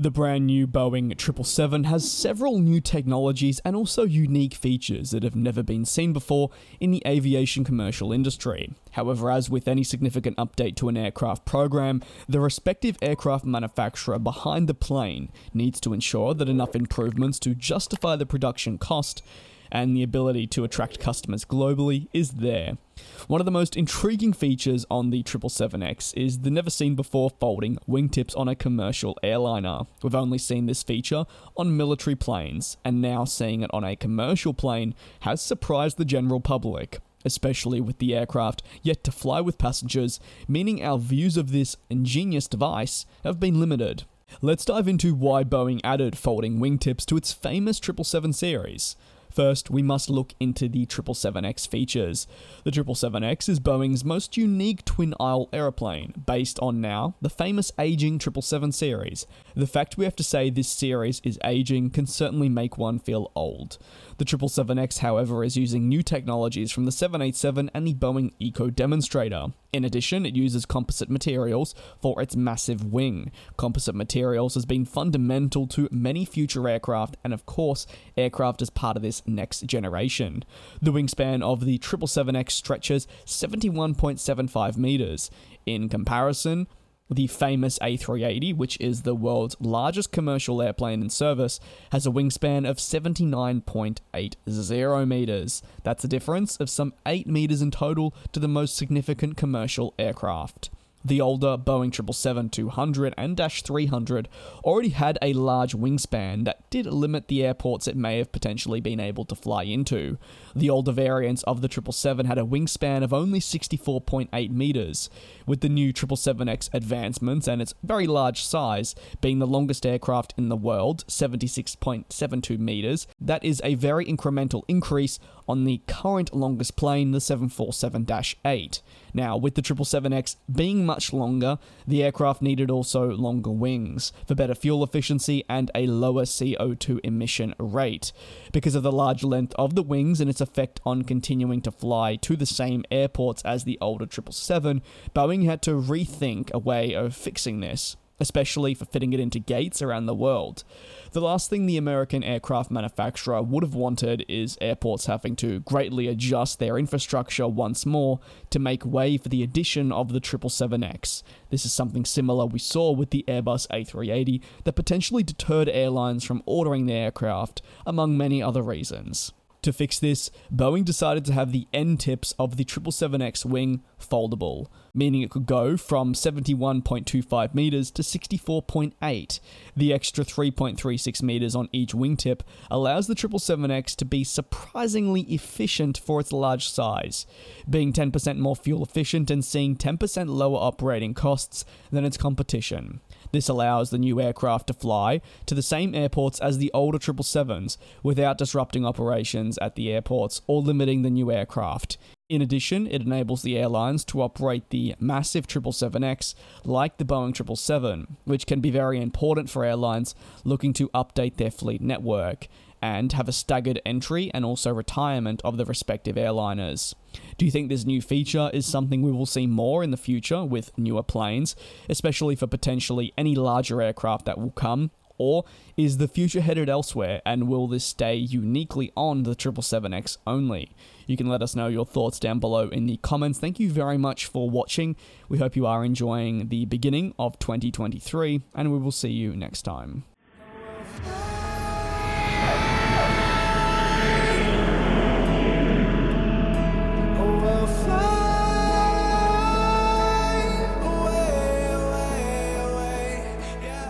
The brand new Boeing 777 has several new technologies and also unique features that have never been seen before in the aviation commercial industry. However, as with any significant update to an aircraft program, the respective aircraft manufacturer behind the plane needs to ensure that enough improvements to justify the production cost and the ability to attract customers globally is there. One of the most intriguing features on the 777X is the never seen before folding wingtips on a commercial airliner. We've only seen this feature on military planes, and now seeing it on a commercial plane has surprised the general public. Especially with the aircraft yet to fly with passengers, meaning our views of this ingenious device have been limited. Let's dive into why Boeing added folding wingtips to its famous 777 series. First, we must look into the 777X features. The 777X is Boeing's most unique twin aisle aeroplane, based on now the famous aging 777 series. The fact we have to say this series is aging can certainly make one feel old. The 777X, however, is using new technologies from the 787 and the Boeing Eco Demonstrator. In addition, it uses composite materials for its massive wing. Composite materials has been fundamental to many future aircraft, and of course, aircraft as part of this next generation. The wingspan of the 777X stretches 71.75 meters. In comparison, the famous A380, which is the world's largest commercial airplane in service, has a wingspan of 79.80 meters. That's a difference of some 8 meters in total to the most significant commercial aircraft. The older Boeing 777-200 and Dash 300 already had a large wingspan that did limit the airports it may have potentially been able to fly into. The older variants of the 777 had a wingspan of only 64.8 meters, with the new 777X advancements and its very large size being the longest aircraft in the world, 76.72 meters. That is a very incremental increase on the current longest plane, the 747-8. Now, with the 777X being much longer, the aircraft needed also longer wings for better fuel efficiency and a lower CO2 emission rate. Because of the large length of the wings and its effect on continuing to fly to the same airports as the older 777, Boeing had to rethink a way of fixing this especially for fitting it into gates around the world. The last thing the American aircraft manufacturer would have wanted is airports having to greatly adjust their infrastructure once more to make way for the addition of the 777X. This is something similar we saw with the Airbus A380 that potentially deterred airlines from ordering the aircraft, among many other reasons. To fix this, Boeing decided to have the end tips of the 777X wing foldable, meaning it could go from 71.25 meters to 64.8. The extra 3.36 meters on each wingtip allows the 777X to be surprisingly efficient for its large size, being 10% more fuel efficient and seeing 10% lower operating costs than its competition. This allows the new aircraft to fly to the same airports as the older 777s without disrupting operations at the airports or limiting the new aircraft. In addition, it enables the airlines to operate the massive 777X like the Boeing 777, which can be very important for airlines looking to update their fleet network and have a staggered entry and also retirement of the respective airliners. Do you think this new feature is something we will see more in the future with newer planes, especially for potentially any larger aircraft that will come? Or is the future headed elsewhere and will this stay uniquely on the 777X only? You can let us know your thoughts down below in the comments. Thank you very much for watching. We hope you are enjoying the beginning of 2023 and we will see you next time.